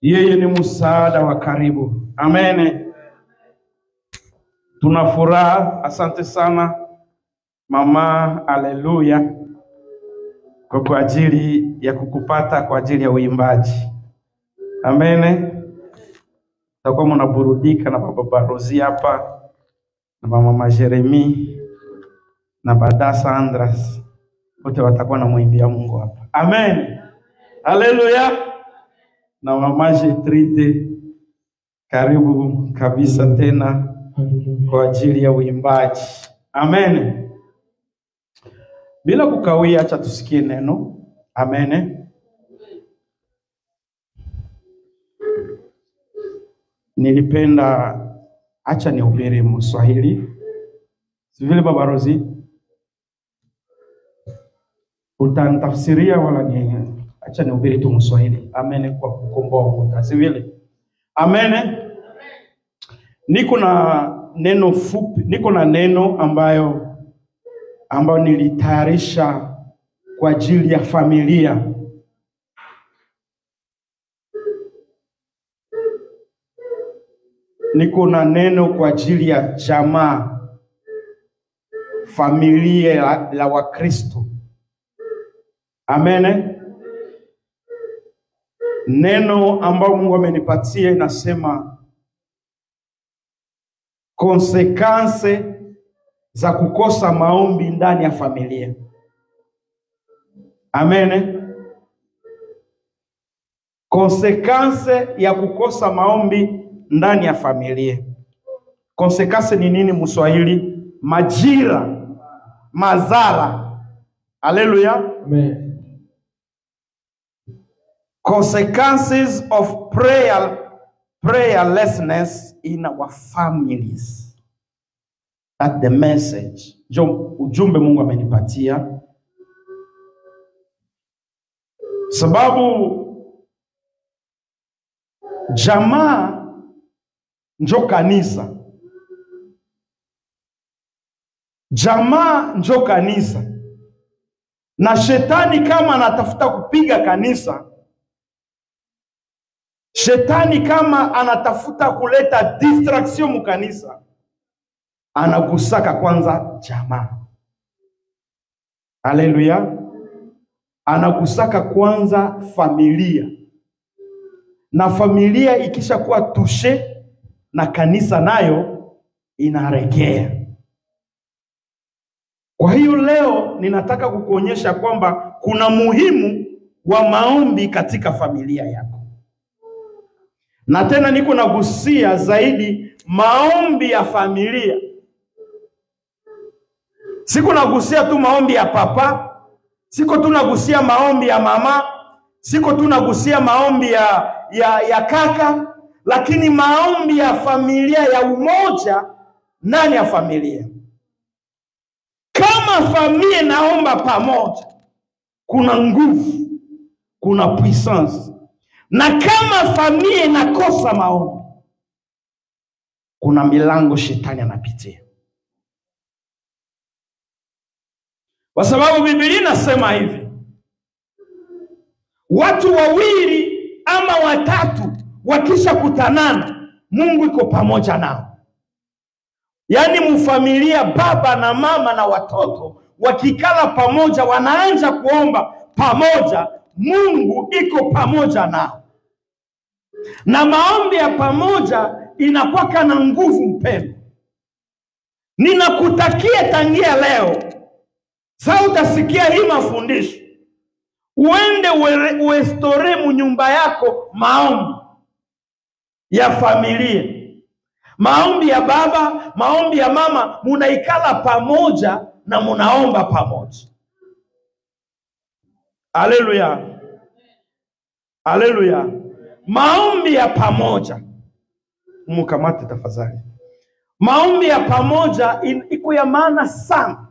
Yeye ni msaada wa karibu. Amen. Tuna furaha. Asante sana mama, haleluya, kwa kwa ajili ya kukupata kwa ajili ya uimbaji. Amen. Takuwa mnaburudika na baba Barozi hapa na mama Jeremi na badasa Andras, wote watakuwa na mwimbia Mungu hapa. Amen. Haleluya. Na wamashe trite karibu kabisa tena kwa ajili ya uimbaji. Amen. Bila kukawia, acha tusikie neno. Amen. Nilipenda acha nihubiri Mswahili, sivile vile baba Rozi utanitafsiria wala ni acha nihubiri tu Mswahili. Amen, kwa kukomboa muda, si vile? Amen. Niko na neno fupi, niko na neno ambayo ambayo nilitayarisha kwa ajili ya familia. Niko na neno kwa ajili ya jamaa, familia la, la Wakristo. Amen. Neno ambayo Mungu amenipatia inasema konsekanse za kukosa maombi ndani ya familia. Amen. Konsekanse ya kukosa maombi ndani ya familia. Konsekanse ni nini Mswahili? Majira, madhara. Haleluya. Amen. Consequences of prayer prayerlessness in our families. At the message. Ujumbe mungu amenipatia. Sababu jamaa njo kanisa. Jamaa njo kanisa. Na shetani kama anatafuta kupiga kanisa Shetani kama anatafuta kuleta distraction mukanisa, anagusaka kwanza jamaa. Haleluya! Anagusaka kwanza familia, na familia ikishakuwa tushe na kanisa nayo inaregea. Kwa hiyo leo ninataka kukuonyesha kwamba kuna muhimu wa maombi katika familia yako na tena niko nagusia zaidi maombi ya familia. Siko nagusia tu maombi ya papa, siko tu nagusia maombi ya mama, siko tu nagusia maombi ya, ya, ya kaka, lakini maombi ya familia ya umoja ndani ya familia. Kama familia inaomba pamoja, kuna nguvu, kuna puissance na kama familia inakosa maombi, kuna milango shetani anapitia, kwa sababu Biblia inasema hivi, watu wawili ama watatu wakisha kutanana, Mungu iko pamoja nao. Yaani mfamilia, baba na mama na watoto wakikala pamoja, wanaanza kuomba pamoja, Mungu iko pamoja nao, na maombi ya pamoja inakwaka na nguvu. Mpendo, ninakutakia tangia leo, saa utasikia hii mafundisho, uende uestore munyumba yako maombi ya familia, maombi ya baba, maombi ya mama, munaikala pamoja na munaomba pamoja. Haleluya, haleluya! Maombi ya pamoja, mukamate tafadhali. Maombi ya pamoja iko ya maana sana,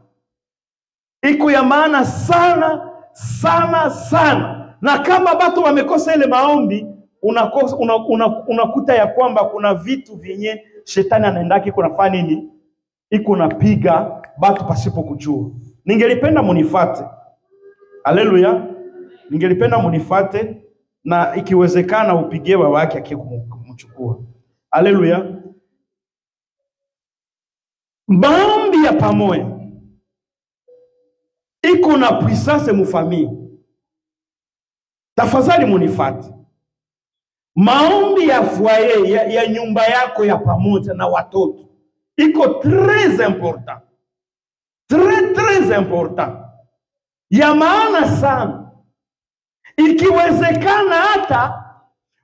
iko ya maana sana sana sana, na kama batu wamekosa ile maombi unakosa, una, una, unakuta ya kwamba kuna vitu vyenye shetani anaendaki kunafanya nafanya nini, iko napiga batu pasipo kujua. Ningelipenda munifate Haleluya, ningelipenda munifate na ikiwezekana upigie baba yake akie kumchukua. Haleluya! Maombi ya pamoja iko na puissance mufamii. Tafadhali munifate. Maombi ya foyer ya, ya nyumba yako ya pamoja na watoto iko très important, très très important, ya maana sana. Ikiwezekana hata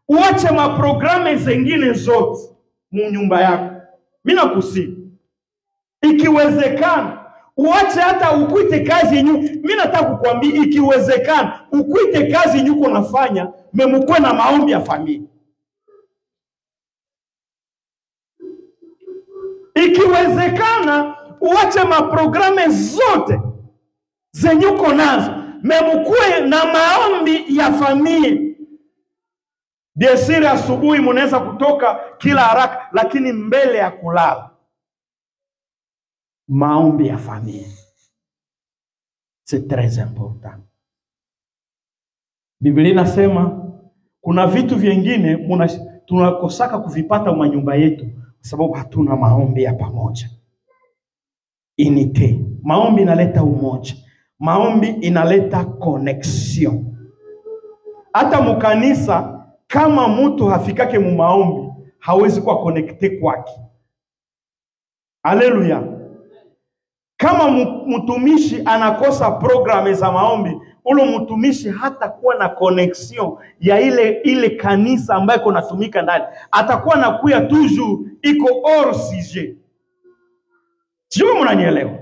uache maprogramu zengine zote mu nyumba yako, mimi nakusii, ikiwezekana uache hata ukwite kazi yenyu. Mimi nataka kukwambia, ikiwezekana ukwite kazi yenyu uko nafanya, memukwe na maombi ya familia. Ikiwezekana uache maprogramu zote zenye uko nazo, memukwe na maombi ya famili. Biesiri, asubuhi munaweza kutoka kila haraka, lakini mbele ya kulala maombi ya famili c'est très important. Biblia inasema kuna vitu vingine muna tunakosaka kuvipata manyumba yetu kwa sababu hatuna maombi ya pamoja. Inite Maombi inaleta umoja, maombi inaleta connection. Hata mukanisa kama mtu hafikake mu maombi hawezi kuwa konekte kwake. Haleluya! Kama mtumishi anakosa programu za maombi, ule mtumishi hata kuwa na connection ya ile ile kanisa ambayo iko natumika ndani, atakuwa nakuya toujours iko hors sujet. Sijui mnanielewa?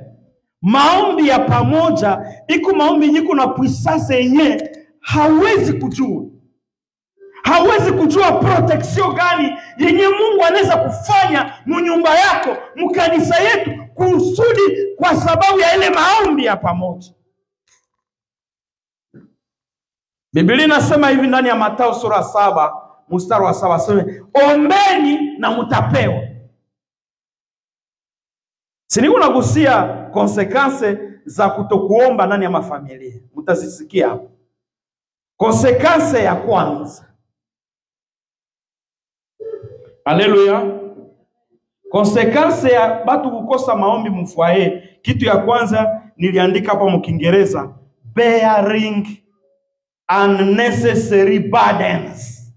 Maombi ya pamoja iko maombi nyiko na puissance yenye hawezi kujua hawezi kujua protection gani yenye Mungu anaweza kufanya munyumba yako mkanisa yetu kusudi kwa sababu ya ile maombi ya pamoja. Biblia inasema hivi ndani ya Mathayo sura saba mstari wa saba aseme ombeni na mutapewa. Siniko nagusia konsekanse za kutokuomba ndani ya mafamilia, mtazisikia hapo. Konsekanse ya kwanza Haleluya. Konsekanse ya batu kukosa maombi mfwaye, kitu ya kwanza niliandika hapa mkiingereza, bearing unnecessary burdens.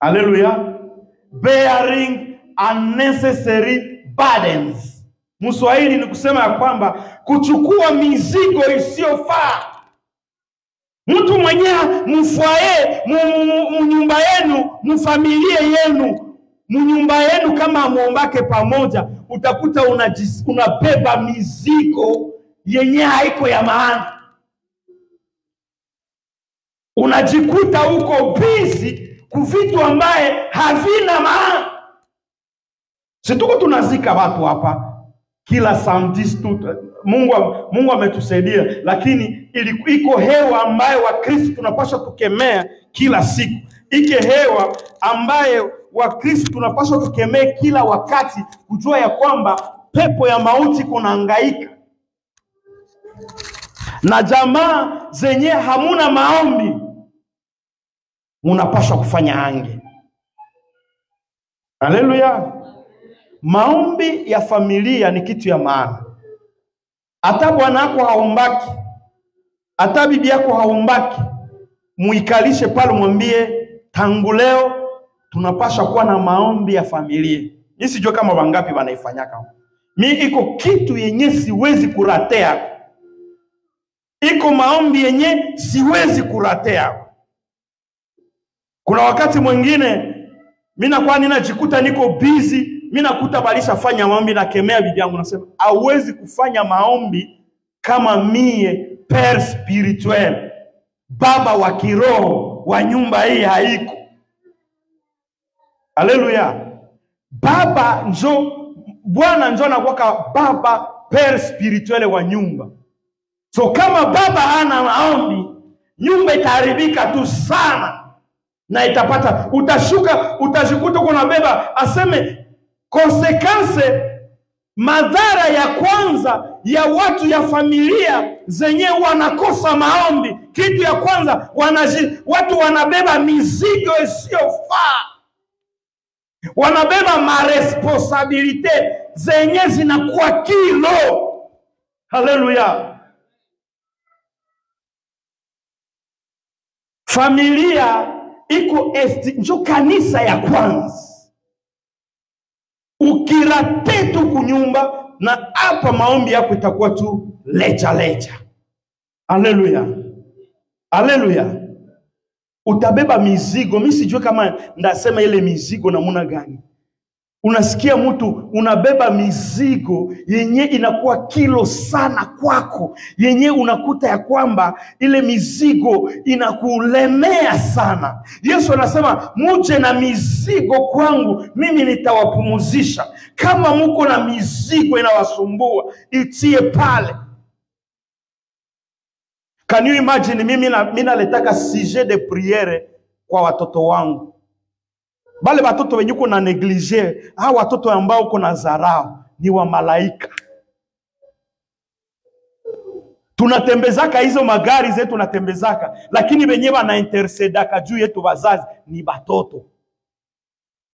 Haleluya. Bearing unnecessary burdens. Mswahili ni kusema ya kwamba kuchukua mizigo isiyofaa. Mtu mwenyewe mfuae munyumba yenu mfamilie yenu munyumba yenu, kama muombake pamoja, utakuta unabeba una mizigo yenye haiko ya maana, unajikuta huko bizi kuvitu ambaye havina maana. Situko tunazika watu hapa kila samedi Mungu, Mungu ametusaidia, lakini iko hewa ambayo Wakristo tunapaswa tukemea kila siku, ike hewa ambaye Wakristo tunapaswa tukemee kila wakati, kujua ya kwamba pepo ya mauti kunahangaika na jamaa zenye hamuna maombi, munapaswa kufanya ange. Haleluya! Maombi ya familia ni kitu ya maana. Hata bwana wako haombaki, hata bibi yako haombaki, muikalishe pale, mwambie tangu leo tunapasha kuwa na maombi ya familia. Mimi sijua kama wangapi wanaifanyaka. Mi iko kitu yenye siwezi kuratea, iko maombi yenye siwezi kuratea. Kuna wakati mwingine mi nakuwa ninajikuta niko busy mi nakuta balishafanya maombi, nakemea bibi yangu, nasema hauwezi kufanya maombi kama mie per spirituel, baba wa kiroho wa nyumba hii haiko. Haleluya! Baba njo Bwana njo anakuwaka baba per spirituel wa nyumba. So kama baba hana maombi, nyumba itaharibika tu sana na itapata, utashuka, utajikuta uko nabeba aseme konsekanse madhara ya kwanza ya watu ya familia zenye wanakosa maombi, kitu ya kwanza wanaji, watu wanabeba mizigo isiyofaa, wanabeba maresponsabilite zenye zinakuwa kilo. Haleluya! Familia iko njo kanisa ya kwanza ukirate tu kunyumba na hapa maombi yako itakuwa tu lecha lecha. Haleluya, haleluya. Utabeba mizigo, mi sijue kama ndasema ile mizigo namuna gani. Unasikia mtu unabeba mizigo yenye inakuwa kilo sana kwako, yenye unakuta ya kwamba ile mizigo inakulemea sana. Yesu anasema muje na mizigo kwangu, mimi nitawapumuzisha. Kama muko na mizigo inawasumbua, itie pale. Can you imagine, mimi na- mimi naletaka sujet de priere kwa watoto wangu bale watoto wenye uko na neglige, hao watoto ambao uko na zarao ni wa malaika. Tunatembezaka hizo magari zetu tunatembezaka, lakini wenye wana intercedaka juu yetu wazazi ni batoto.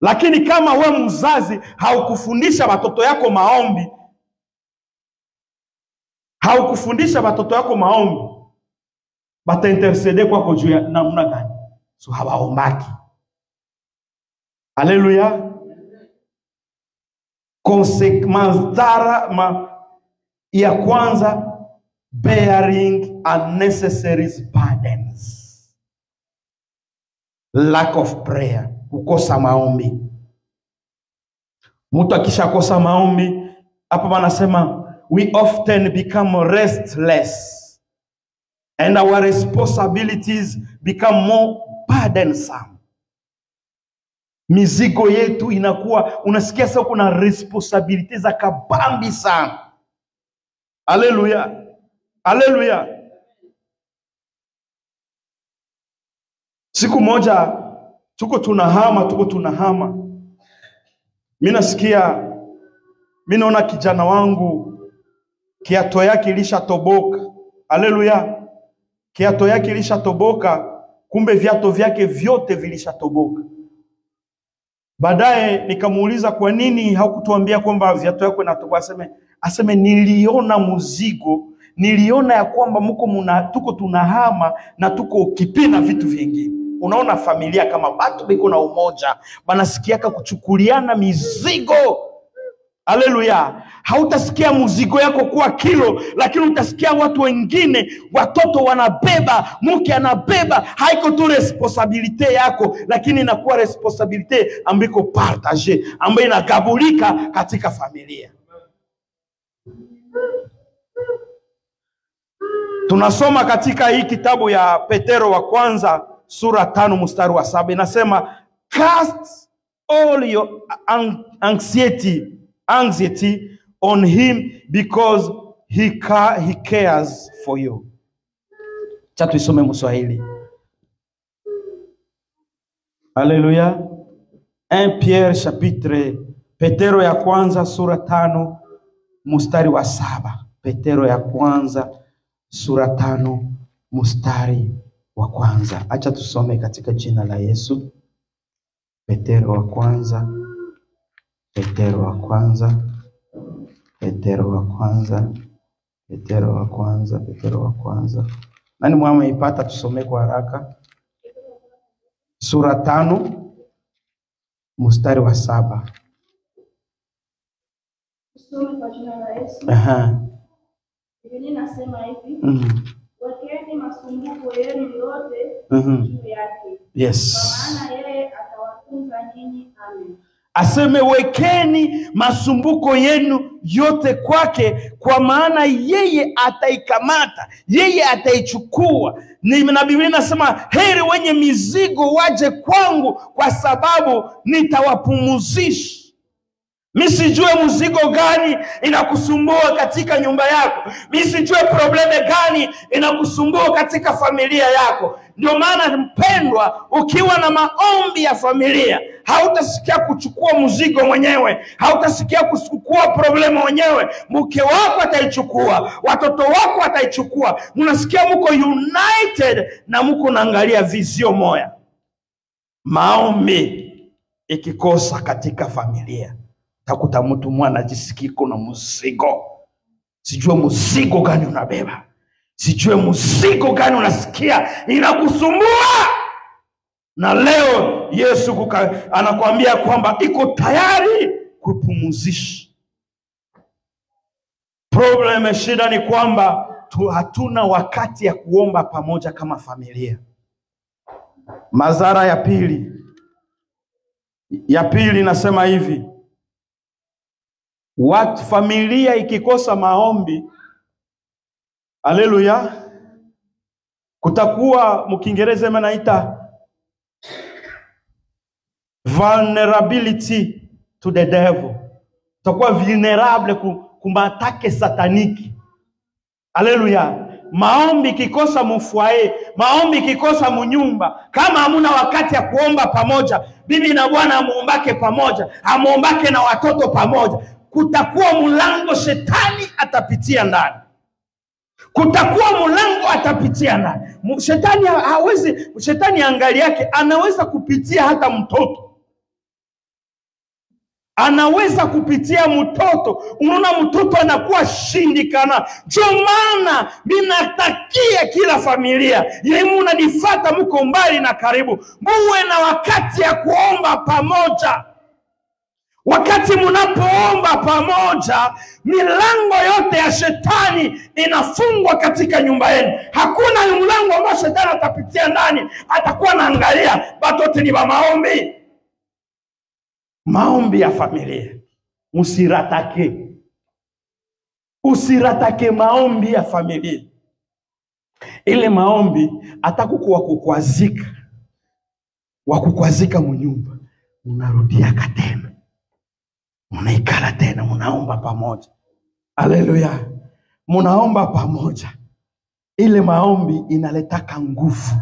Lakini kama we mzazi haukufundisha watoto yako maombi, haukufundisha watoto yako maombi, bataintersede kwako juu ya namna gani? So hawaombaki. Konse- madhara ma, ya kwanza bearing unnecessary burdens, lack of prayer, kukosa maombi. Mtu akishakosa maombi, hapa wanasema we often become restless and our responsibilities become more burdensome mizigo yetu inakuwa unasikia sasa kuna responsibility za kabambi sana. Aleluya, aleluya. siku moja tuko tunahama tuko tunahama. Mi nasikia mi naona kijana wangu kiato yake ilishatoboka. Aleluya, kiato yake ilishatoboka kumbe viato vyake vyote vilishatoboka Baadaye nikamuuliza kwa nini haukutuambia kwamba viatu yako inatoboka? Aseme, aseme niliona mzigo, niliona ya kwamba mko muna, tuko tunahama na tuko kipina vitu vingine. Unaona familia kama batu biko na umoja, banasikiaka kuchukuliana mizigo. Haleluya! Hautasikia mzigo yako kuwa kilo, lakini utasikia watu wengine, watoto wanabeba, mke anabeba. Haiko tu responsabilite yako, lakini inakuwa responsabilite ambayo iko partage, ambayo inagabulika katika familia. Tunasoma katika hii kitabu ya Petero wa kwanza sura tano mstari wa saba inasema cast all your anxiety anxiety on him because he, ca he cares for you. Cha tuisome Mswahili. Haleluya. 1 Pierre chapitre Petero ya kwanza sura tano mustari wa saba. Petero ya kwanza sura tano mustari wa kwanza. Acha tusome katika jina la Yesu. Petero wa kwanza, Petero wa kwanza, Petero wa kwanza, Petero wa kwanza, Petero wa kwanza. Nani mwama ipata? Tusome kwa haraka. Sura tano mstari wa saba. Aha. Biblia inasema hivi, Mm. wekeeni masumbuko yenu yote Mhm. juu yake, kwa Yes. maana yeye atawatunza. Amen. Aseme wekeni masumbuko yenu yote kwake, kwa maana yeye ataikamata, yeye ataichukua. Ni- Na Biblia inasema heri wenye mizigo waje kwangu, kwa sababu nitawapumuzisha. Mi sijue mzigo gani inakusumbua katika nyumba yako? Mi sijue probleme gani inakusumbua katika familia yako? Ndio maana mpendwa ukiwa na maombi ya familia hautasikia kuchukua mzigo mwenyewe hautasikia kuchukua problemu mwenyewe. Mke wako ataichukua watoto wako ataichukua mnasikia mko united na mko naangalia vizio moya. Maombi ikikosa katika familia takuta mtu mwana jisikiko na mzigo sijue mzigo gani unabeba. Sijue mzigo gani unasikia. Inakusumbua. Na leo yesu kuka, anakuambia kwamba iko tayari kupumuzisha. Problem shida ni kwamba tu, hatuna wakati ya kuomba pamoja kama familia. Madhara ya pili. Ya pili nasema hivi watu familia ikikosa maombi haleluya. Kutakuwa mkiingereza manaita vulnerability to the devil. Utakuwa vulnerable kumatake sataniki. Haleluya. Maombi ikikosa mufwae maombi ikikosa munyumba kama hamuna wakati ya kuomba pamoja bibi na bwana amuombake pamoja amuombake na watoto pamoja kutakuwa mlango shetani atapitia ndani. Kutakuwa mlango atapitia ndani. Shetani hawezi shetani angali yake anaweza kupitia hata mtoto. Anaweza kupitia mtoto. Unaona mtoto anakuwa shindikana. Ndio maana ninatakia kila familia yemu unanifata mko mbali na karibu. Muwe na wakati ya kuomba pamoja wakati mnapoomba pamoja milango yote ya shetani inafungwa katika nyumba yenu. Hakuna mlango ambao shetani atapitia ndani atakuwa naangalia batoti ni ba maombi. Maombi ya familia. Usiratake. Usiratake maombi ya familia. Ile maombi atakukuwa kukwazika, wakukwazika munyumba unarudiaka tena munaikala tena munaomba pamoja. Haleluya. Munaomba pamoja. Ile maombi inaletaka nguvu.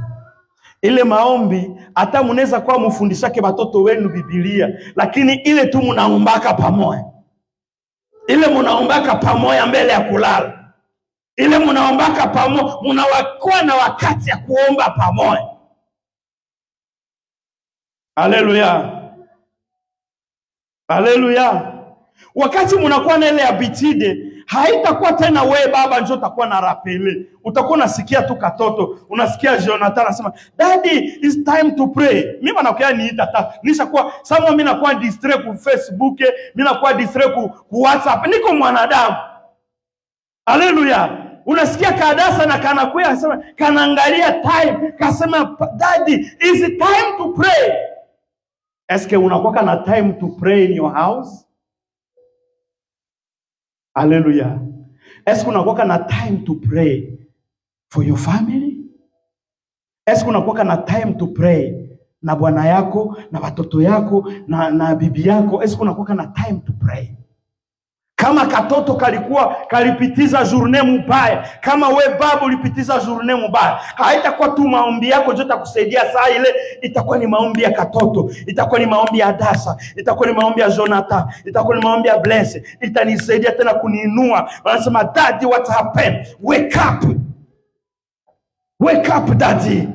Ile maombi hata munaweza kuwa mufundishake watoto wenu bibilia lakini ile tu munaombaka pamoja. Ile munaombaka pamoja mbele ya kulala. Ile munaombaka pamoja munawakuwa na wakati ya kuomba pamoja. Haleluya haleluya wakati mnakuwa na ile habitide haitakuwa tena we baba njo utakuwa na rapele. Utakuwa unasikia tu katoto. Unasikia jonathan anasema daddy it's time to pray. Mimi banakuya niita ta nishakuwa samwa mimi nakuwa distre ku facebook mimi nakuwa distre ku, ku whatsapp. Niko mwanadamu. Haleluya unasikia kadasa na kanakuya anasema kanaangalia time kasema daddy it's time to pray eske unakuwa na time to pray in your house? Haleluya eske unakuwa na time to pray for your family? Eske unakuwa na time to pray na bwana yako na watoto yako na, na bibi yako? Eske unakuwa na time to pray kama katoto kalikuwa kalipitiza journée mubaya kama we babu ulipitiza journée mubaya haitakuwa tu maombi yako ndio itakusaidia saa ile itakuwa ni maombi ya katoto itakuwa ni maombi ya dasa itakuwa ni maombi ya jonathan itakuwa ni maombi ya bless itanisaidia tena kuniinua. Wanasema daddy what happened? Wake up. Wake up daddy.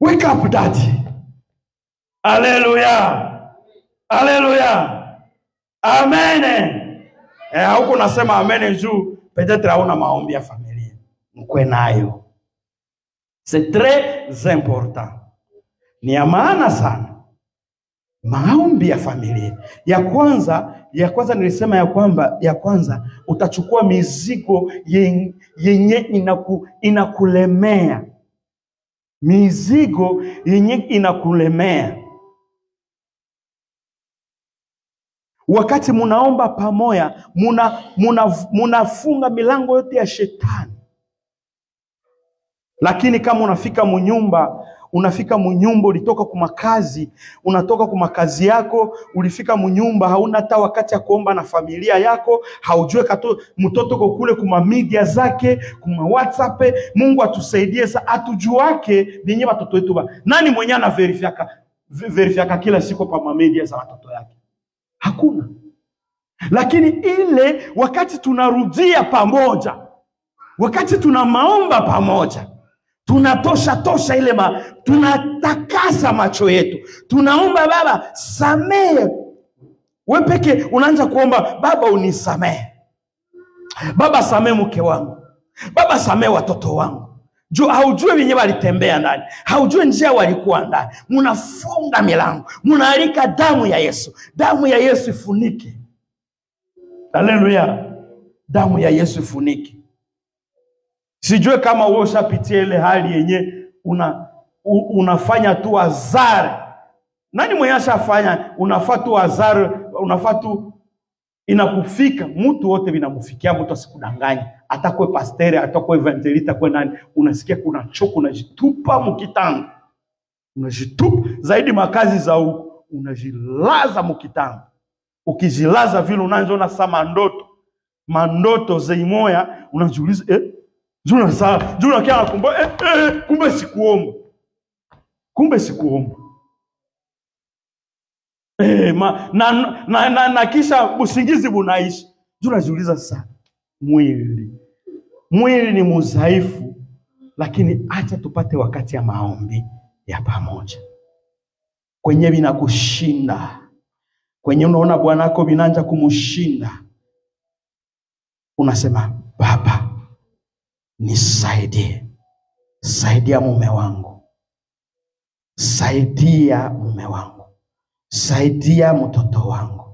Wake up daddy. Haleluya haleluya amen. Eh, huko nasema amen juu peut-être hauna maombi ya familia. Mkwe nayo. C'est très important. Ni ya maana sana. Maombi ya familia. Ya kwanza ya kwanza nilisema ya kwamba ya kwanza utachukua mizigo yen- yenye inaku, inakulemea. Mizigo yenye inakulemea wakati munaomba pamoja muna, muna, munafunga milango yote ya shetani lakini kama unafika munyumba unafika munyumba, ulitoka kumakazi, unatoka kumakazi yako, ulifika munyumba, hauna hata wakati ya kuomba na familia yako, haujue kato mtoto ko kule kuma media zake kuma WhatsApp. Mungu atusaidie sa atujuake ninyi watoto wetu ba nani mwenye ana verifiaka kila siku pa media za watoto yake, hakuna. Lakini ile wakati tunarudia pamoja, wakati tuna maomba pamoja tunatosha tosha ile ma, tunatakasa macho yetu, tunaomba Baba samehe. We peke unaanza kuomba Baba unisamehe, Baba samehe mke wangu, Baba samehe watoto wangu. Ju, haujue wenye walitembea ndani, haujue njia walikuwa ndani. Munafunga milango, munaalika damu ya Yesu, damu ya Yesu ifunike. Haleluya, damu ya Yesu ifunike. Sijue kama wewe ushapitia ile hali yenye una, u, unafanya tu azari. Nani mwenye ashafanya unafaa tu azari, unafaa tu inakufika, mtu wote vinamufikia, mtu asikudanganye, atakuwe pastere, atakuwe evangelista, kwe nani, unasikia kuna choka, unajitupa mkitanga, unajitupa. Zaidi makazi za huko, unajilaza mkitanga. Ukijilaza vile unaanza sa mandoto. Mandoto zeimoya, unajiuliza eh, juna saa juna kia kumbe eh, eh, kumbe sikuomba, kumbe sikuomba eh, ma, na, na, na, na kisha usingizi bunaishi juu najiuliza sasa, mwili. Mwili ni mudhaifu, lakini acha tupate wakati ya maombi ya pamoja. Kwenye vinakushinda, kwenye unaona bwanako vinanja kumushinda, unasema Baba, nisaidie, saidia mume wangu, saidia mume wangu, saidia mtoto wangu.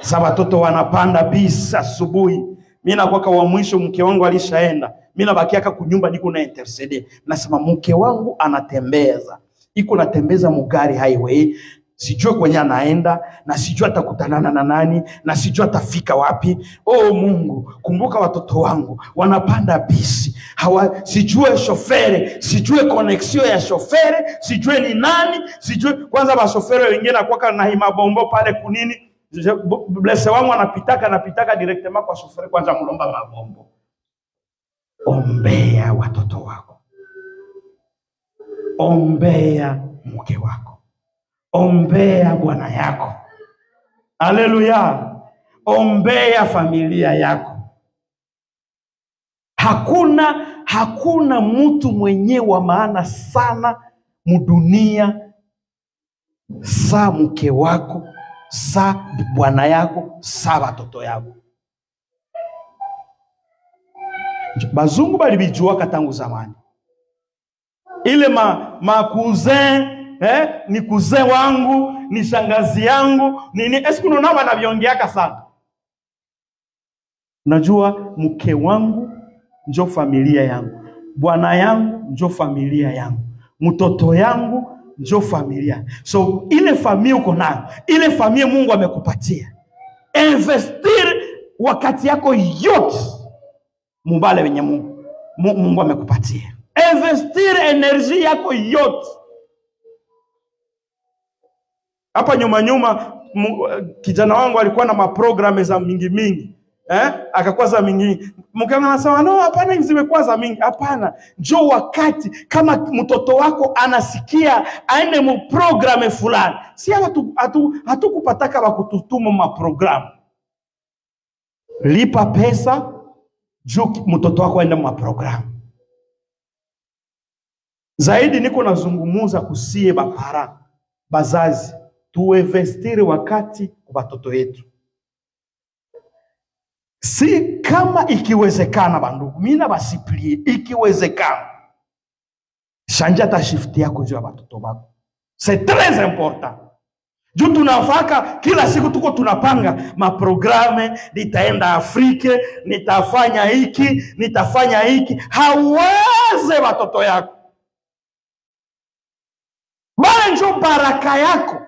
Sasa watoto wanapanda bisi asubuhi, mi nakwaka wa mwisho, mke wangu alishaenda, mi nabakiaka kunyumba, niko na intercede, nasema mke wangu anatembeza, iko natembeza mugari highway sijue kwenye anaenda na sijue atakutanana na nani na sijue atafika wapi. O Mungu, kumbuka watoto wangu wanapanda bisi hawa, sijue shofere, sijue koneksio ya shofere, sijue ni nani, sijue kwanza bashofere wengine nakwaka na himabombo pale kunini blese wangu anapitaka anapitaka direktema kwa shofere, kwanza mlomba mabombo. Ombea watoto wako, ombea mke wako ombea bwana yako, haleluya, ombea familia yako. Hakuna hakuna mtu mwenye wa maana sana mudunia sa mke wako, sa bwana yako, saa watoto yako. Bazungu balibijuaka tangu zamani, ile ma ma makuzin eh, ni kuzee wangu ni shangazi yangu nini, eske unaona wanaviongeaka sana. Najua mke wangu njo familia yangu, bwana yangu njo familia yangu, mtoto yangu njo familia. So ile familia uko nayo, ile familia Mungu amekupatia, investir wakati yako yote mubale wenye Mungu. Mungu amekupatia, investir energy yako yote hapa nyuma nyuma kijana wangu alikuwa na maprogramu za mingi mingi eh? akakuwa za mingi mke wangu anasema no, hapana, zimekuwa za mingi. Hapana, jo, wakati kama mtoto wako anasikia aende muprogramu fulani, si hatukupataka hatu, hatu wakututuma maprogramu. Lipa pesa juu mtoto wako aende maprogramu zaidi. Niko nazungumuza kusie bapara bazazi tuinvestiri wakati kwa watoto yetu, si kama ikiwezekana, bandugu, mina basiplie, ikiwezekana. Shanja ta shift yako juu ya watoto wako, c'est très important. Juu tunafaka kila siku tuko tunapanga maprograme, nitaenda Afrike, nitafanya hiki, nitafanya hiki. Hawaze watoto yako. Bale, njo baraka yako.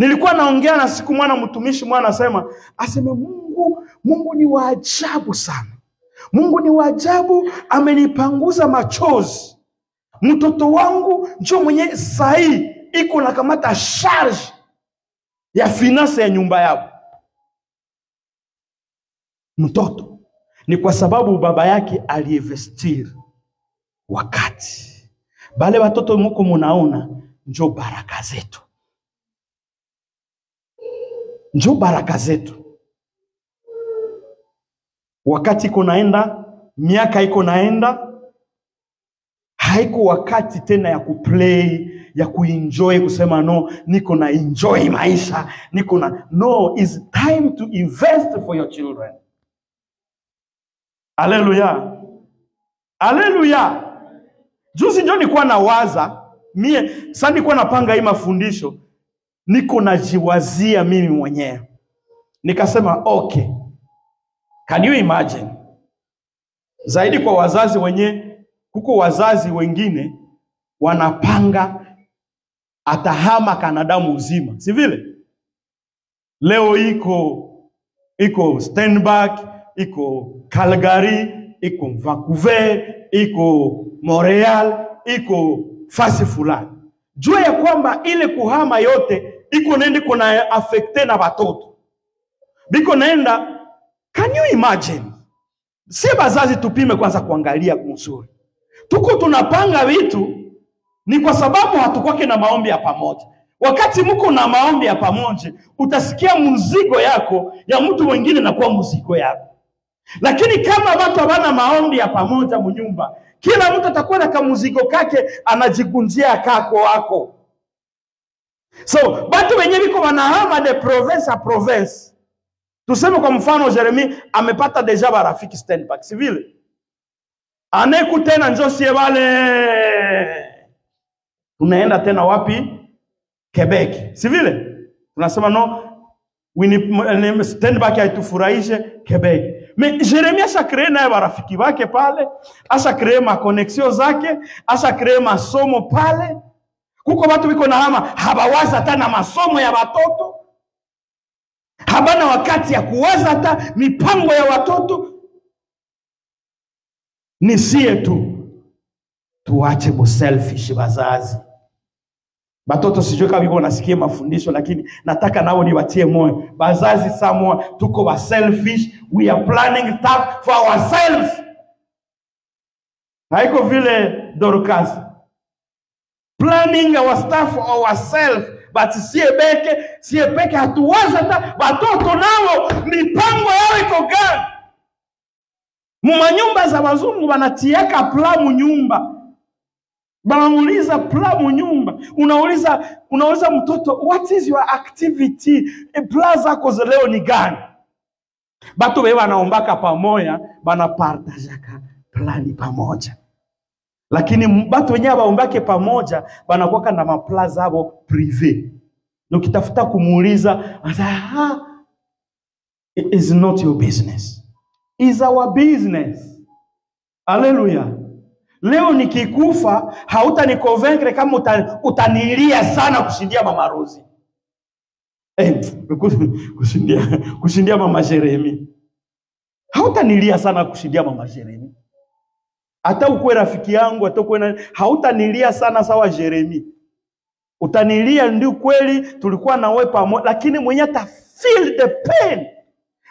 Nilikuwa naongea na siku mwana mtumishi mwana asema aseme Mungu, Mungu ni wa ajabu sana. Mungu ni wa ajabu, amenipanguza machozi. mtoto wangu njo mwenye sahii iko na kamata charge ya finance ya nyumba yao mtoto ni kwa sababu baba yake aliinvestir wakati bale watoto muko munaona njo baraka zetu njo baraka zetu. Wakati iko naenda miaka iko naenda haiko wakati tena ya kuplay ya kuenjoy kusema no niko na enjoy maisha niko na no is time to invest for your children. Haleluya haleluya juzi njo nilikuwa nawaza mie sasa nilikuwa napanga hii mafundisho niko najiwazia mimi mwenyewe nikasema okay can you imagine zaidi kwa wazazi wenye huko wazazi wengine wanapanga atahama Kanada mzima, si vile? Leo iko iko Stenberg, iko Calgary, iko Vancouver, iko Montreal, iko fasi fulani. Jua ya kwamba ile kuhama yote iko nende kuna afekte na batoto biko naenda. Can you imagine? Si bazazi tupime kwanza kuangalia mzuri, tuko tunapanga vitu ni kwa sababu hatukwake na maombi ya pamoja. Wakati mko na maombi ya pamoja, utasikia mzigo yako ya mtu mwingine na kuwa mzigo yako. Lakini kama watu hawana maombi ya pamoja munyumba, kila mtu atakuwa na kamzigo kake, anajigunjia kako wako. So batu wenye biko wanahama de province a province, tuseme kwa mfano Jeremi amepata deja barafiki stand back civil. Aneku tena njosie wale tunaenda tena wapi? Quebec, si? Tunasema no Winnie Stenback haitufurahishe Quebec. Me Jeremia asha kree naye barafiki wake pale, asha kree makoneksio zake, asha kree masomo pale. Kuko watu wiko na hama habawaza hata na masomo ya watoto, habana wakati ya kuwaza hata mipango ya watoto. Ni sie tu tuache bo selfish bazazi batoto sijue kama biko nasikia mafundisho lakini nataka nao niwatie moyo. Bazazi samwa tuko ba selfish we are planning stuff for ourselves. Haiko vile Dorcas planning our stuff ourselves. But sie beke sie peke hatuwezi hata batoto nao. Mipango yao iko gani? Mumanyumba za wazungu wanatieka pla munyumba banamuuliza plamu nyumba? Unauliza unauliza mtoto what is your activity? E pla zako za leo ni gani? Batu be banaombaka pamoya banapartajaka plani pamoja lakini batu wenyewe baombake pamoja banakwaka na mapla zabo prive nukitafuta kumuuliza ah, it is not your business. Is our business. Haleluya leo nikikufa hautanikonvaincre kama uta, utanilia sana kushindia mama Rozi eh, kushindia, kushindia mama Jeremi hautanilia sana kushindia mama Jeremi hata ukuwe rafiki yangu hata ukuwe na hautanilia sana sawa Jeremi utanilia ndio kweli tulikuwa na nawe pamoja lakini mwenye ata feel the pain.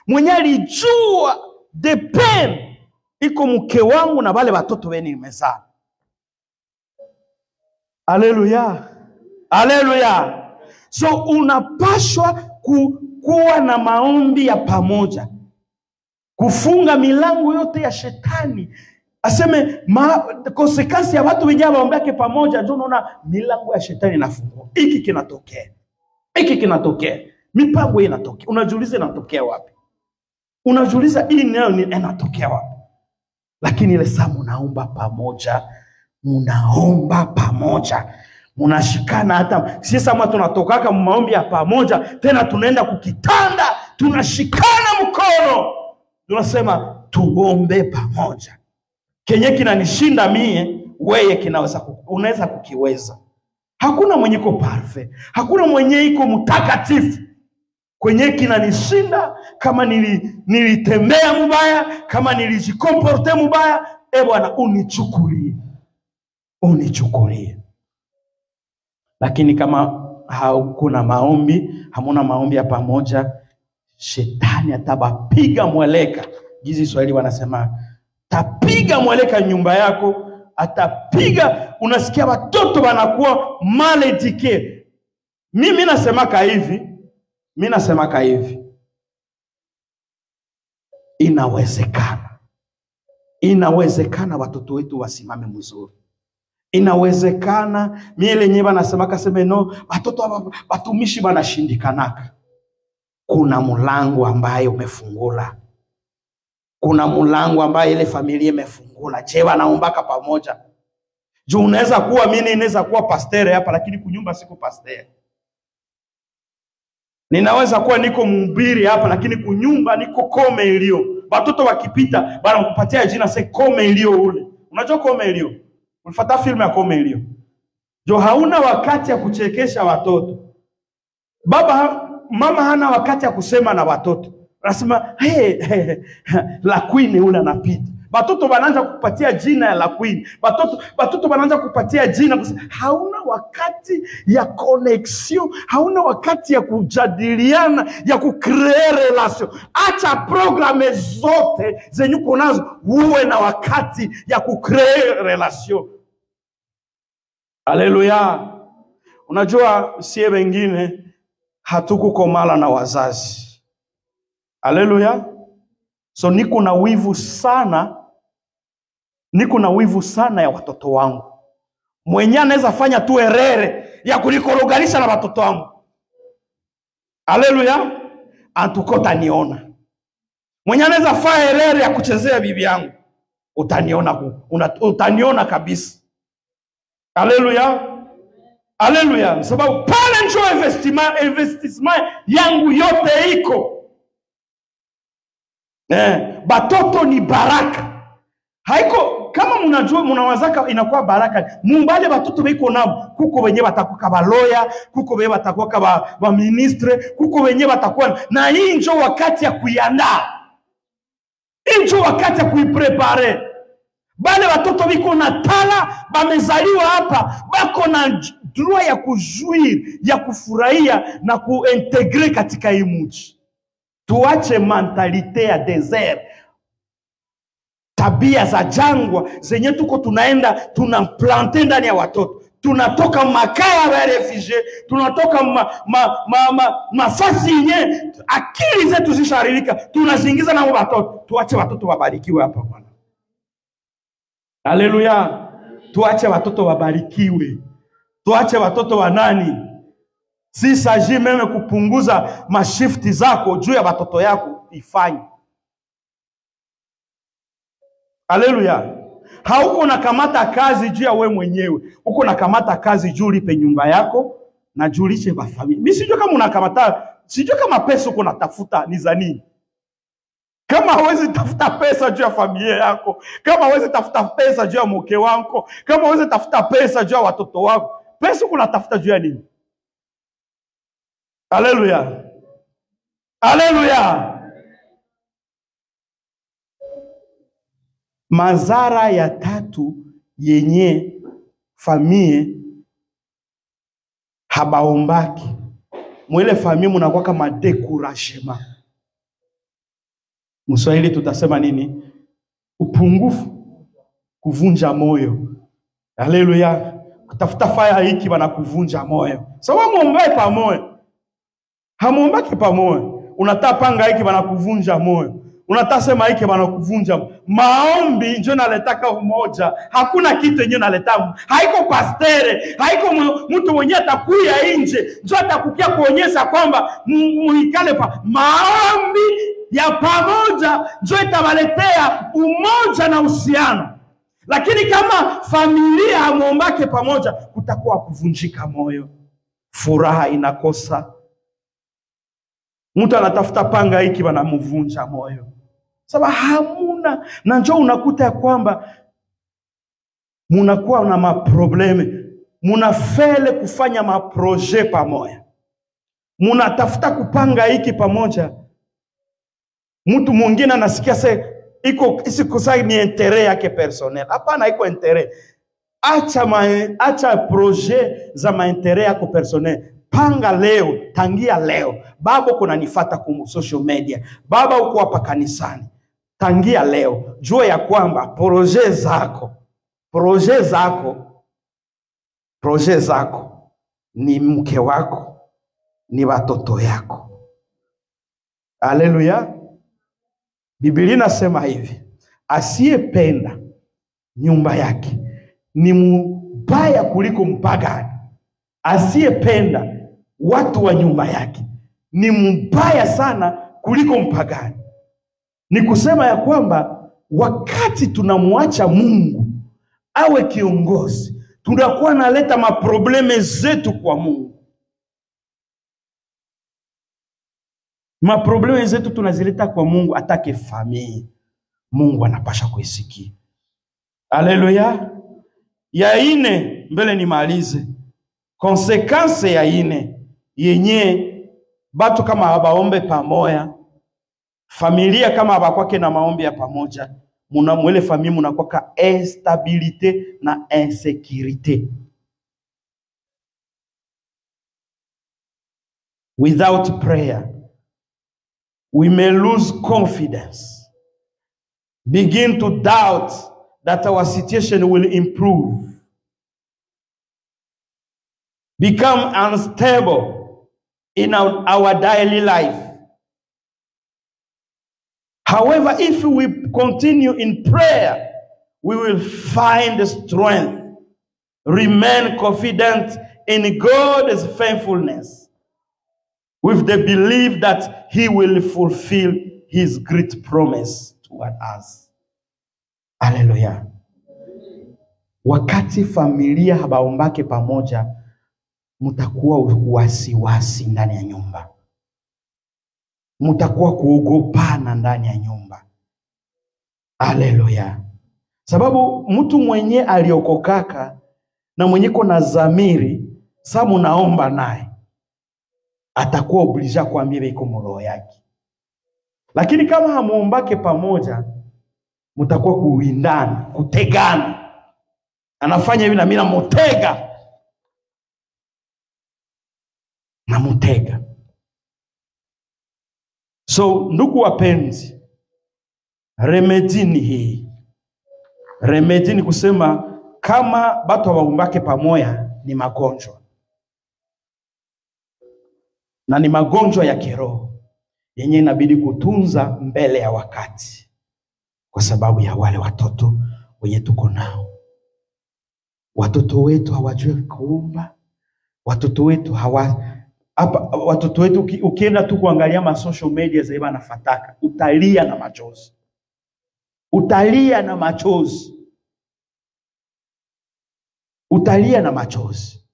Mwenye alijua the pain. Iko mke wangu na wale watoto weni nimezaa. aleluya aleluya So unapashwa kukuwa na maombi ya pamoja, kufunga milango yote ya shetani aseme konsekansi ya watu wenyewe waombeake pamoja, ndio unaona milango ya shetani inafungua. Hiki kinatokea, hiki kinatokea, mipango hii inatokea. Unajiuliza inatokea wapi? Unajiuliza hii nayo inatokea wapi? lakini ile saa munaomba pamoja, munaomba pamoja, munashikana. Hata sisi ama tunatokaka maombi ya pamoja, tena tunaenda kukitanda, tunashikana mkono, tunasema tuombe pamoja. Kenye kinanishinda mie, weye kinaweza unaweza kukiweza. Hakuna mwenye iko parfait, hakuna mwenye iko mtakatifu kwenye kinanishinda kama nili, nilitembea mubaya kama nilijikomporte mubaya e bwana unichukulie unichukulie. Lakini kama hakuna maombi, hamuna maombi ya pamoja, shetani atabapiga mweleka. Jizi Swahili wanasema tapiga mwaleka nyumba yako, atapiga. Unasikia watoto wanakuwa maledike. Mimi nasemaka hivi, mi nasemaka hivi, inawezekana, inawezekana watoto wetu wasimame mzuri inawezekana mie lenyewe banasemaka seme no watoto hawa batumishi banashindikanaka kuna mlango ambaye umefungula kuna mlango ambaye ile familia imefungula. Je wanaombaka pamoja? Juu unaweza kuwa mimi naweza kuwa pastere hapa lakini kunyumba siko pastere ninaweza kuwa niko mhubiri hapa lakini kunyumba niko kome iliyo watoto wakipita banakupatia jina se kome iliyo ule. Unajua kome iliyo ulifuata filmu ya kome iliyo jo hauna wakati ya kuchekesha watoto. Baba mama hana wakati ya kusema na watoto anasema hey, hey, la queen ule anapita batoto banaanza kupatia jina ya la queen. Batoto batoto banaanza kupatia jina kusema, hauna wakati ya connection hauna wakati ya kujadiliana ya kucreate relation acha programe zote zenye uko nazo uwe na wakati ya kucreate relation haleluya unajua sie wengine hatukukomala na wazazi haleluya so niko na wivu sana niko na wivu sana ya watoto wangu mwenye anaweza fanya tu erere ya kunikoroganisha na watoto wangu haleluya antuko utaniona mwenye anaweza fanya erere ya kuchezea bibi yangu utaniona, utaniona kabisa haleluya haleluya sababu pale njo investima- investisma yangu yote iko eh, batoto ni baraka. Haiko kama munajua munawazaka inakuwa baraka. Mumbale batoto beiko nabo. Kuko benye batakuwa baloya kuko benye batakuwa ba, ba ministre kuko benye batakuwa na hii njo wakati ya kuiandaa. Hii njo wakati ya kuiprepare. Bale batoto biko na tala bamezaliwa hapa bako na droit ya kujuir ya kufurahia na kuintegre katika hii tuache mentalite ya desert tabia za jangwa zenye tuko tunaenda tunaplante ndani ya watoto. Tunatoka makaya ya refugee tunatoka ma, ma, ma, ma, mafasi yenye akili zetu zishaharibika tunazingiza nao watoto. Tuache watoto wabarikiwe hapa bwana. Haleluya. Tuache watoto wabarikiwe. Tuache watoto wa nani si saji meme kupunguza mashifti zako juu ya batoto yako ifanye haleluya. Hauko nakamata kazi juu ya we mwenyewe. Uko nakamata kazi juu lipe nyumba yako na juu lishe bafamilia mi sijua kama unakamata sijua kama pesa uko natafuta ni za nini. Kama hawezi tafuta pesa juu ya familia yako kama hawezi tafuta pesa juu ya mke wako kama hawezi tafuta pesa juu ya watoto wako pesa uko natafuta juu ya nini haleluya haleluya madhara ya tatu yenye famie habaombaki. Mwile famie munakuwa kama dekurashema. mswahili tutasema nini? Upungufu kuvunja moyo. Haleluya kutafuta faya hiki wana kuvunja moyo sababu muombae pamoja hamuombaki pamoyo. Unataa panga hiki bana kuvunja moyo. Unata sema hiki bana kuvunja moyo. maombi njo naletaka umoja. Hakuna kitu yenyewe naleta. Haiko pastere. Haiko mtu mwenye atakuya inje njo atakukia kuonyesha kwamba mu- muikale pa. Maombi ya pamoja njo itabaletea umoja na uhusiano. Lakini kama familia hamwombake pamoja kutakuwa kuvunjika moyo. Furaha inakosa mtu anatafuta panga hiki wanamvunja moyo. Saba hamuna na njo unakuta ya kwamba munakuwa na maprobleme munafele kufanya maproje pamoja. Munatafuta kupanga hiki pamoja. Mtu mwingine anasikia se iko isikusa ni intere yake personnel hapana iko intere acha, acha proje za maentere yako personel. Panga leo, tangia leo. Baba uko nanifata ku social media, baba uko hapa kanisani, tangia leo jua ya kwamba proje zako proje zako proje zako ni mke wako, ni watoto yako. Haleluya! Biblia inasema hivi, asiyependa nyumba yake ni mbaya kuliko mpagani. Asiyependa watu wa nyumba yake ni mbaya sana kuliko mpagani. Ni kusema ya kwamba wakati tunamwacha Mungu awe kiongozi, tunakuwa naleta maprobleme zetu kwa Mungu. Maprobleme zetu tunazileta kwa Mungu, atake famii, Mungu anapasha kuisikia. Aleluya. Ya ine mbele nimalize, konsekanse ya ine yenye batu kama habaombe pamoya, familia kama habakwake na maombi ya pamoja, muna mwele munakwaka instabilite na insécurité. Without prayer, we may lose confidence, begin to doubt that our situation will improve, become unstable in our, our daily life. However, if we continue in prayer, we will find strength, remain confident in God's faithfulness, with the belief that He will fulfill His great promise toward us. Haleluya! Wakati familia habaombake pamoja, mutakuwa wasiwasi ndani ya nyumba mtakuwa kuogopana ndani ya nyumba. Haleluya! Sababu mtu mwenye aliokokaka na mwenye kona zamiri, sa munaomba naye atakuwa oblija kuambia iko muroho yake, lakini kama hamuombake pamoja, mtakuwa kuwindana, kutegana. Anafanya hivi na mimi namutega, namutega. So ndugu wapenzi, remedi ni hii. Remedi ni kusema kama batu hawaumbake pamoya ni magonjwa na ni magonjwa ya kiroho yenye inabidi kutunza mbele ya wakati, kwa sababu ya wale watoto wenye tuko nao. Watoto wetu hawajui kuomba, watoto wetu hawa hapa watoto wetu ukienda tu kuangalia ma social media za zaiba nafataka utalia na machozi, utalia na machozi, utalia na machozi.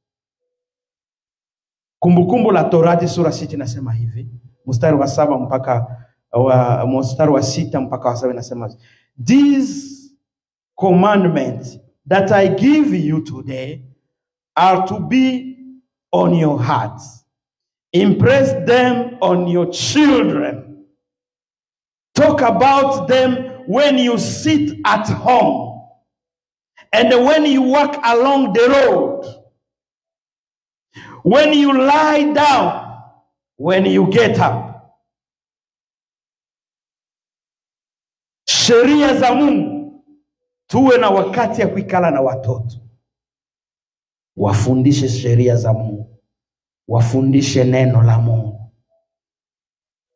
Kumbukumbu la Torati sura sita inasema hivi, mstari wa saba mpaka wa, mstari wa sita mpaka wa saba inasema these commandments that I give you today are to be on your hearts Impress them on your children. Talk about them when you sit at home and when you walk along the road, when you lie down, when you get up. Sheria za Mungu, tuwe na wakati ya kuikala na watoto, wafundishe sheria za Mungu wafundishe neno la Mungu.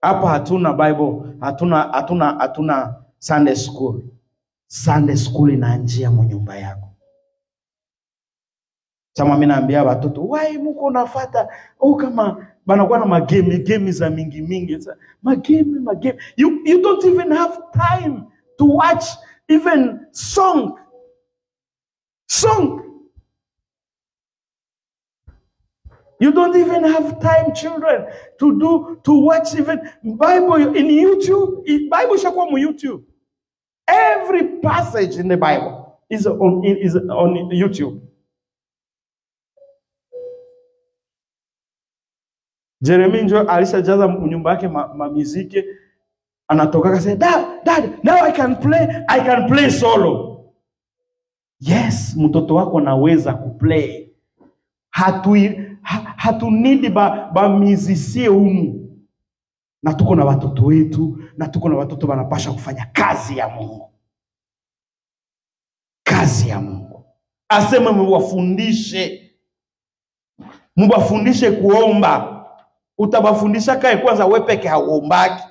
Hapa hatuna Bible, hatuna hatuna hatuna Sunday school. Sunday school inaanjia mu nyumba yako. Chama mimi naambia watoto, wai muko nafata au kama banakuwa na magemi gemi za mingi mingi, za magemi magemi. You, you don't even have time to watch even song song You don't even have time, children, to do to watch even Bible in YouTube. Bible shakwa mu YouTube. Every passage in the Bible is on is on YouTube. Jeremy njo alishajaza nyumba yake mamiziki ma anatoka kase dad, dad, now I can play, I can play solo. yes mtoto wako anaweza kuplay hatu ha, hatunidi ba, bamizisie humu. Na tuko na watoto wetu na tuko na watoto wanapasha kufanya kazi ya mungu. Kazi ya mungu. Asema muwafundishe muwafundishe kuomba. Utabafundisha kae kwanza we peke hauombaki.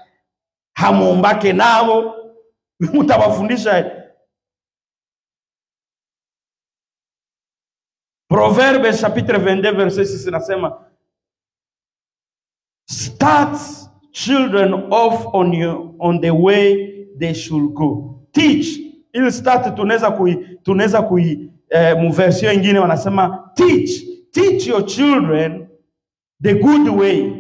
Hamuombake nao. Utabafundisha proverbe chapitre 22 verset 6 inasema start children off on, your, on the way they should go. Teach. Ili start tunaweza kui tunaweza kui eh, muversio ingine wanasema teach. Teach your children the good way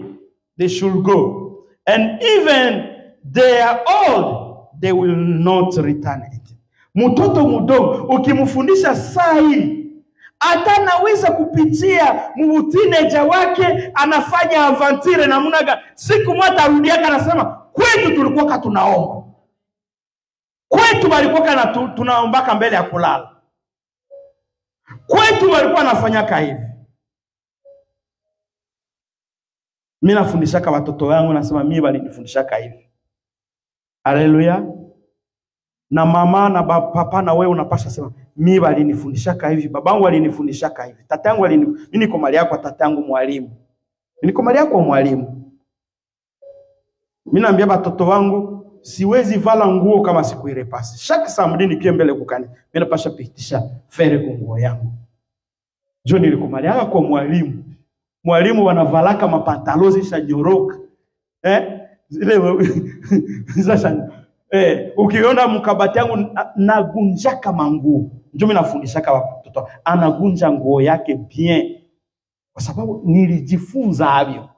they should go. And even they are old they will not return it. Mtoto mdogo ukimfundisha saa hii hata anaweza kupitia mutineja wake anafanya avantire namna gani? Siku moja tarudiaka anasema kwetu tulikuwaka tunaomba. Kwetu walikuwaka na tu, tunaombaka mbele ya kulala. Kwetu walikuwa anafanyaka hivi. Mi nafundishaka watoto wangu nasema mi walinifundishaka hivi. Haleluya na mama na papa na wewe unapasha sema mi walinifundishaka hivi babangu alinifundishaka hivi tatangu yangu alini mi niko mali yako tatangu mwalimu. Niko mali yako mwalimu. Mimi naambia batoto wangu siwezi vala nguo kama siku ile pasi shaka samedi nikie mbele kukani. Mimi napasha pitisha fere kwa nguo yangu. Jo nilikumaliaka kwa mwalimu. Mwalimu wanavalaka mapantalozi shajoroka. Eh? zile eh, ukiona mkabati yangu na- nagunjaka manguo mimi nafundisha nafundishaka watoto anagunja nguo yake bien. Kwa sababu nilijifunza havyo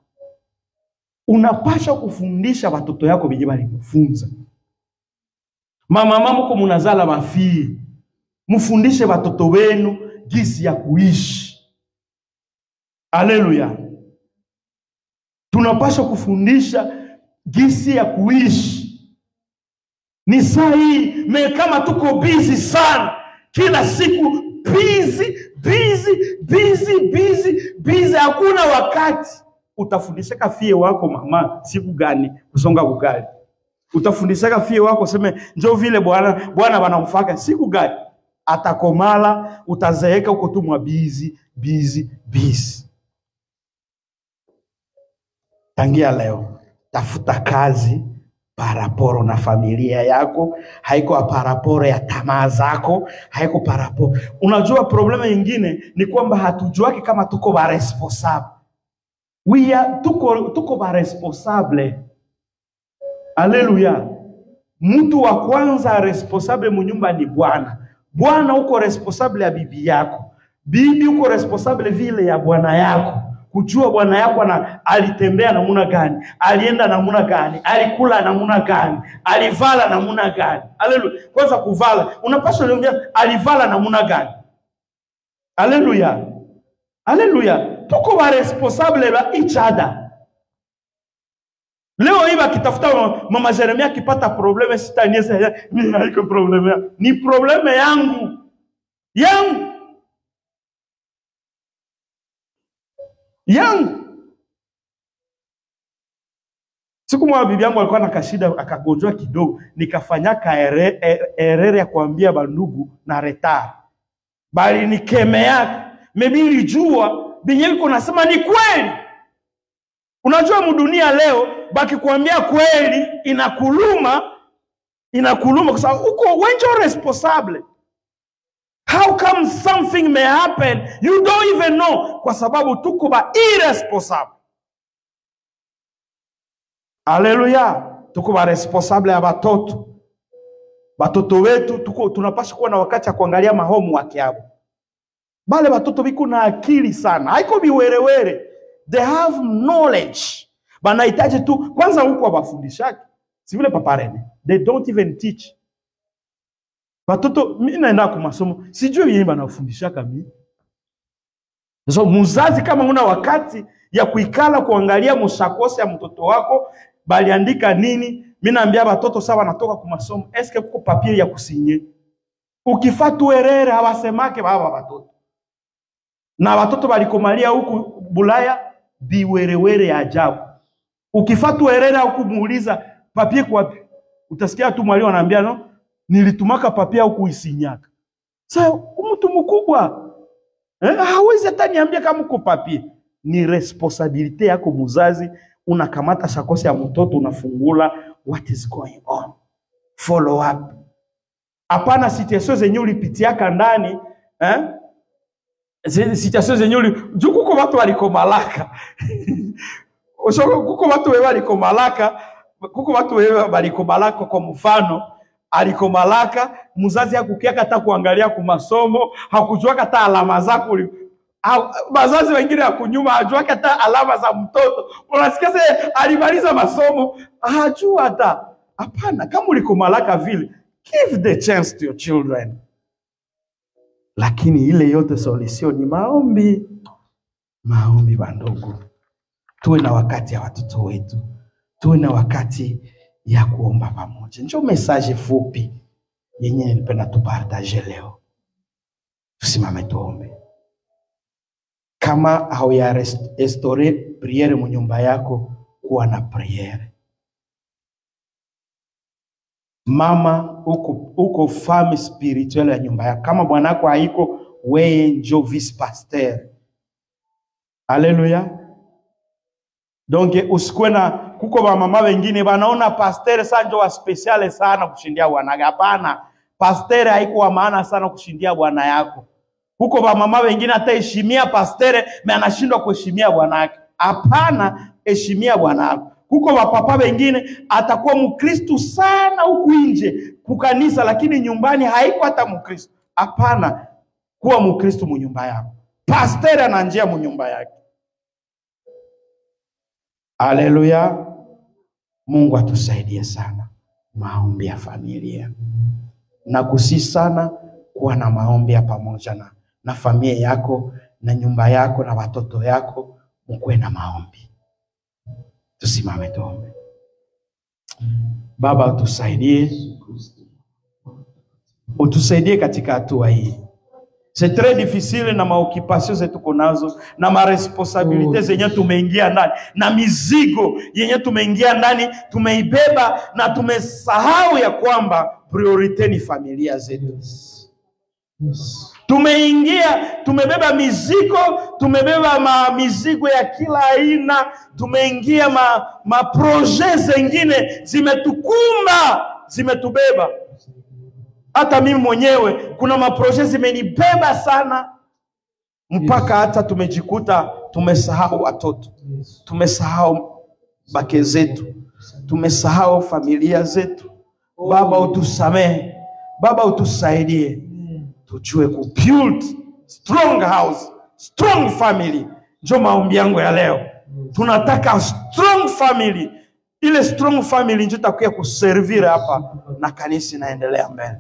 unapasha kufundisha watoto yako venye walikufunza mama kwa munazala mafii mfundishe watoto wenu jinsi ya kuishi. Aleluya, tunapasha kufundisha jinsi ya kuishi ni saa hii me kama tuko bizi sana. Kila siku bizi bizi bizi bizi bizi hakuna wakati. Utafundishaka fie wako mama siku gani? Kusonga kugali, utafundishaka fie wako seme njo vile bwana bwana wanamfaka. Siku gani? Atakomala utazeeka uko tu bizi bizi bizi tangia leo tafuta kazi paraporo na familia yako. Haiko paraporo ya tamaa zako. Haiko paraporo. Unajua problema nyingine ni kwamba hatujuaki kama tuko ba responsable. We are, tuko, tuko ba responsable. aleluya mtu wa kwanza responsable munyumba ni bwana. Bwana uko responsable ya bibi yako. Bibi uko responsable vile ya bwana yako kujua bwana yako na, alitembea namuna gani alienda namuna gani alikula namuna gani alivala namuna gani. Haleluya! kwanza kuvala unapaswa niambia alivala namuna gani? Haleluya, haleluya. tuko wa responsable ba each other. Leo hii bakitafuta mama Jeremia akipata probleme sitaniesa haiko probleme. Ni probleme yangu. Yangu yangu. Siku moja bibi yangu alikuwa na kashida akagonjwa kidogo. Nikafanya ere- ere- erere ya kuambia bandugu na retar bali nikemeaka mebi nilijua binye liko nasema ni kweli. Unajua mudunia leo bakikwambia kweli inakuluma inakuluma kwa sababu uko wenjo responsable how come something may happen? You don't even know. Kwa sababu tukuba irresponsible. Haleluya, tukuba responsable ya batoto. Batoto wetu tuko kuwa na wakati ya kuangalia mahomu wake yabo. Bale batoto biko na akili sana, haiko biwerewere, they have knowledge, banahitaji tu kwanza huko abafundishaki, si vile paparene, they don't even teach batoto. Mi naenda ku masomo, sijui yeye banafundishaka mi so muzazi, kama una wakati ya kuikala kuangalia musakose ya mtoto wako baliandika nini, mi naambia batoto sawa, natoka ku masomo, eske kuko papier ya kusinye ukifatu erere hawasemake baba watoto na watoto walikomalia huku Bulaya biwerewere ya ajabu. Ukifatu erere au kumuuliza papie kwa utasikia tu mwalimu anaambia no, nilitumaka papia huku Isinyaka. Sasa mtu mkubwa eh, hawezi hata niambia kama uko papia. Ni responsabilite yako mzazi, unakamata sakosi ya mtoto unafungula, what is going on, follow up. Hapana situation zenye ulipitiaka ndani eh? Situation zenye uli juu kuko watu walikomalaka kuko watu wewe walikomalaka kuko watu wewe walikomalaka kwa mfano alikomalaka mzazi hakukiaka hata kuangalia kumasomo masomo hakujua hata alama zako wazazi wengine hakunyuma hajua hata alama za mtoto. Unasikia sasa alimaliza masomo hajua hata. Hapana kama ulikomalaka vile give the chance to your children. Lakini ile yote solution ni maombi. Maombi bandugu tuwe na wakati ya watoto wetu. Tuwe na wakati ya kuomba pamoja. Njo message fupi yenye nilipenda tupartaje leo. Tusimame tuombe. Kama hauya rest- restore priere mu nyumba yako kuwa na priere. Mama uko, uko fami spirituel ya nyumba yako. Kama bwanako haiko weye njo vice pasteur. Haleluya donc usikuwe na kuko bamama wengine banaona pastere sa njo wa speciale sana kushindia bwana. hapana pastere haiko wa maana sana kushindia bwana yako. Huko bamama wengine ataheshimia pastere me anashindwa kuheshimia bwanake hapana heshimia kuko huko wapapa wengine atakuwa mkristu sana huku nje kukanisa lakini nyumbani haiko hata mkristu. Hapana kuwa mkristu munyumba yako. Pastere ana njia munyumba yake. Haleluya mungu atusaidie sana maombi ya familia. Na kusi sana kuwa na maombi ya pamoja na, na familia yako na nyumba yako na watoto yako mkuwe na maombi. Tusimame tuombe. Baba utusaidie. Utusaidie katika hatua hii c'est très difficile na maokipasio zetu tuko nazo na maresponsabilite zenye tumeingia ndani na mizigo yenye tumeingia ndani tumeibeba na tumesahau ya kwamba priorite ni familia zetu Yes. tumeingia tumebeba mizigo tumebeba ma mizigo ya kila aina tumeingia ma maproje zengine zimetukumba zimetubeba hata mimi mwenyewe kuna maproje zimenibeba sana. Mpaka hata tumejikuta tumesahau watoto. Tumesahau bake zetu. Tumesahau familia zetu. Baba utusamehe. Baba utusaidie. Tujue ku build strong house strong family. Njo maombi yangu ya leo. Tunataka strong family ile strong family ndio itakuwa kuservira hapa na kanisa inaendelea mbele.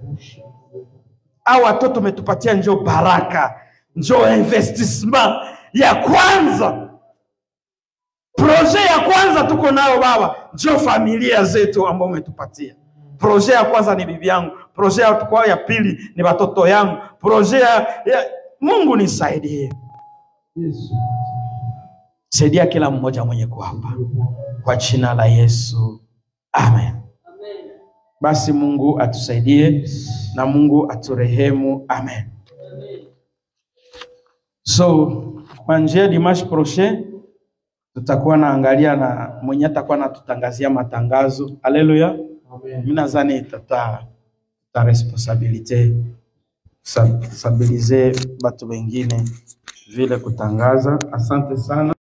Au watoto umetupatia njoo baraka njoo investissement ya kwanza. Proje ya kwanza tuko nayo baba njoo familia zetu ambao umetupatia. Proje ya kwanza ni bibi yangu proje ya, kwa ya pili ni watoto yangu proje ya, ya mungu nisaidie. Yesu. Saidia kila mmoja mwenye kuhapa kwa jina la yesu. Amen. Basi mungu atusaidie na mungu aturehemu. Amen. So kwa njia dimash prochain tutakuwa naangalia na mwenye atakuwa natutangazia matangazo. Aleluya. Mimi nadhani tata ta responsabilite sabilize batu wengine vile kutangaza. Asante sana